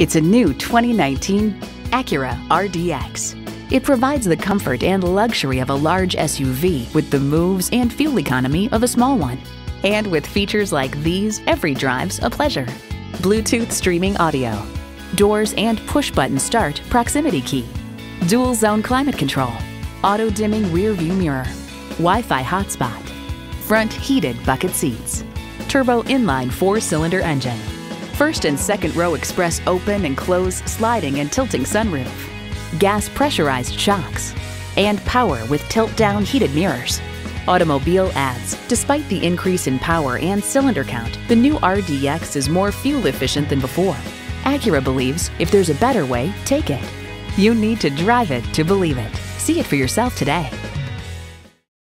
It's a new 2019 Acura RDX. It provides the comfort and luxury of a large SUV with the moves and fuel economy of a small one. And with features like these, every drive's a pleasure. Bluetooth streaming audio, doors and push-button start proximity key, dual zone climate control, auto dimming rear view mirror, Wi-Fi hotspot, front heated bucket seats, turbo inline four-cylinder engine, first and second row express open and close sliding and tilting sunroof, gas pressurized shocks, and power with tilt down heated mirrors. Automobile adds, despite the increase in power and cylinder count, the new RDX is more fuel efficient than before. Acura believes if there's a better way, take it. You need to drive it to believe it. See it for yourself today.